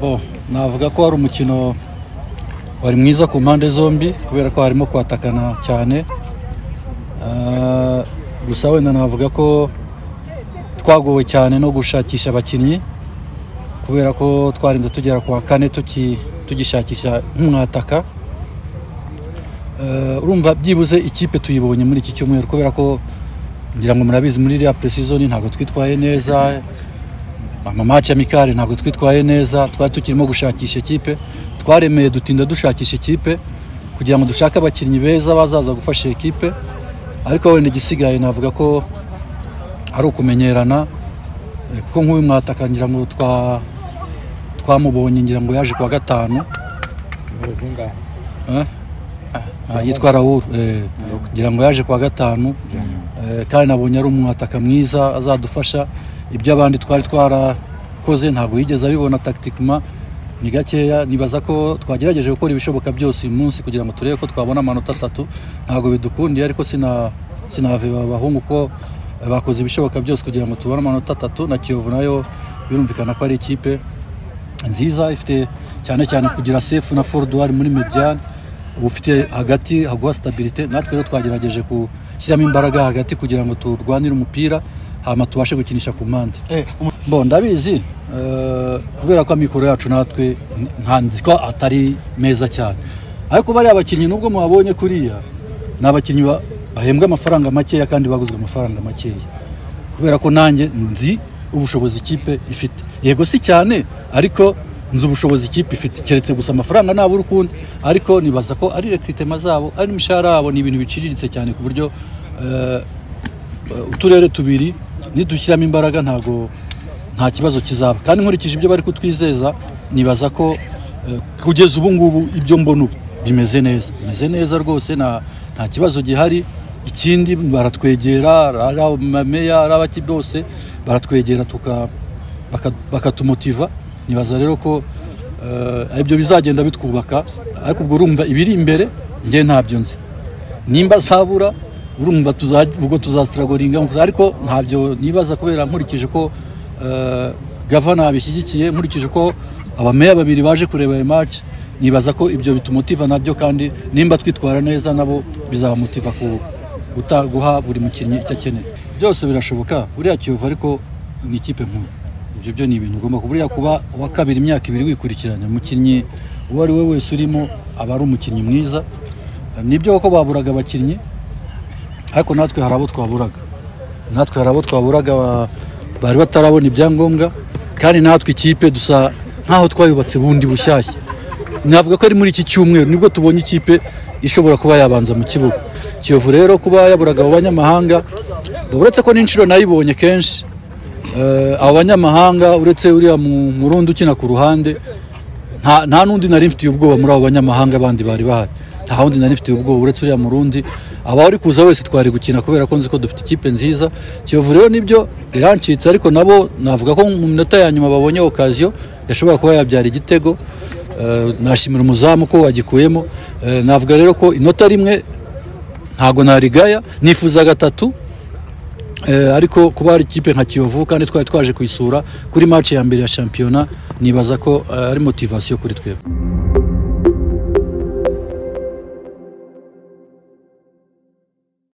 Bo, navuga ko wari umukino wari mwiza ku mpande zombi kubera ko harimo kwatakana cyane. Ah, gusa wenda navuga ko twagowe cyane no gushakisha abakinnyi kubera ko twarinze tugera ku wa kane tugishakisha nk'umwataka. Eh, urumva byibuze ikipe tuyibonye muri iki cyumweru kubera ko ngira ngo murabizi muri iriya precision ntabwo twitwaye neza. Amamaci amikari ntabwo twitwaye neza twari tukirimo gushakisha ikipe twaremeye dutinda dushakisha ikipe kugira ngo dushake abakinnyi beza bazaza gufasha ikipe ariko wenda igisigaye navuga ko ari ukumenyerana eh, kuko nk'uyu mwataka ngira ngo twa twamubonye ngira ngo yaje kuwa gatanu. Eh? Ah, yitwa Raoul eh, ngira ngo yaje kuwa gatanu. Kandi nabonye ari umwataka mwiza azadufasha. Ibyo abandi twari twarakoze ntabwo yigeze abibona tactiquement ni gakeya nibaza ko twagerageje gukora ibishoboka byose uyu munsi kugira ngo turebe ko twabona amanota atatu. Ntabwo bidukundiye ariko sina sinaviba abahungu ko bakoze ibishoboka byose kugira ngo tubone amanota atatu. Na Kiyovu na yo birumvikana ko ari ikipe nziza ifite cyane cyane kugira sefu na foruduwari muri mediyani ufite hagati haguha sitabirite natwe rero twagerageje gushyiramo imbaraga hagati kugira ngo turwanire umupira. Hanyuma tubashe gukinisha ku mpande bo ndabizi eh, kubera ko amikoro yacu natwe nta nzi ko atari meza cyane. Ariko bariya bakinnyi nubwo mubabonye kuriya ni abakinnyi ba- bahembwa amafaranga makeya kandi baguzwe amafaranga makeya. Kubera ko nanjye nzi ubushobozi ikipe ifite. Yego si cyane ariko nzi ubushobozi ikipe ifite. Keretse gusa amafaranga ntabura ukundi. Ariko nibaza ko ari rekritema zabo ari n'imishahara yabo ni ibintu biciriritse cyane ku buryo eh, eh, uturere tubiri nidushyiramo imbaraga ntabwo nta kibazo kizaba. Kandi nkurikije ibyo bari kutwizeza nibaza ko eh, kugeza ubu ngubu ibyo mbona ubu bimeze neza. Bimeze neza rwose nta kibazo gihari. Ikindi baratwegera ari amameya ari abaki byose baratwegera bakatumotiva nibaza rero ko eh, ibyo bizagenda bitwubaka. Ariko ubwo urumva ibiri imbere njye ntabyo nzi. Nimba zabura urumva ubwo tuzasiragoringa ariko ntabyo nibaza kubera nkurikije ko eh, gavana abishyigikiye nkurikije ko abameya babiri baje kureba ayo match nibaza ko ibyo bitumotiva na byo kandi nimba twitwara neza nabo guta- guha buri mukinnyi icyo akeneye. Byose birashoboka buriya kiyovu ariko ni ikipe nkuru. Ibyo byo ni ibintu ugomba buriya kuba uwa kabiri imyaka ibiri wikurikiranya umukinnyi uwo ari we wese urimo aba ari umukinnyi mwiza. Nibyo ko baburaga abakinnyi ariko natwe hari abo twaburaga natwe hari abo twaburaga ba- bari batarabona ibyangombwa kandi natwe ikipe dusa nk'aho twayubatse bundi bushyashya. Navuga ko ari muri iki cyumweru ni bwo tubonye ikipe ishobora kuba yabanza mu kibuga. Kiyovu rero kuba yaburaga abo banyamahanga uretse ko n'inshuro nayibonye kenshi. Eh, abo banyamahanga uretse uriya mu- murundi ukina ku ruhande nta n'undi nari mfitiye ubwoba muri abo banyamahanga bandi bari bahari. Nta wundi nari mfitiye ubwoba uretse uriya murundi abari kuza wese twari gukina kubera ko nzi ko dufite ikipe nziza. Kiyovu rero ni byo irancitse ariko nabo navuga ko mu minota ya nyuma babonye okaziyo yashobora kuba yabyara igitego. Eh, nashimira umuzamu ko wagikuyemo. Eh, navuga rero ko inota rimwe ntago narigaya. Nifuza gatatu. Eh, ariko kuba hari ikipe nka kiyovu kandi twari twaje kuyisura kuri match ya mbere ya shampiyona nibaza ko ari motivasiyo kuri twebwe.